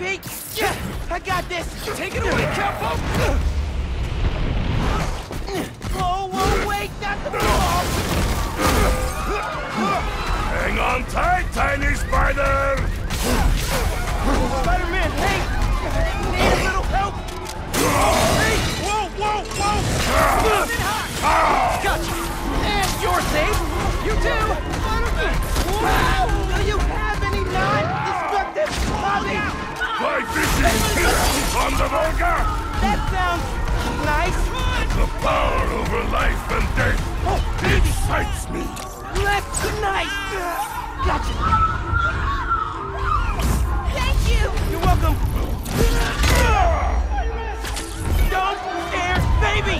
Pete! Yeah, I got this! Take it away, Capo! Whoa, whoa, wait, not the ball! Hang on tight, tiny spider! Spider-Man, hey! Need a little help? Hey! Whoa, whoa, whoa! Gotcha! And you're safe! You too! Wow! On the Volga! That sounds nice! The power over life and death oh, excites me! Let's nice! Gotcha! Thank you! You're welcome! Don't scare baby!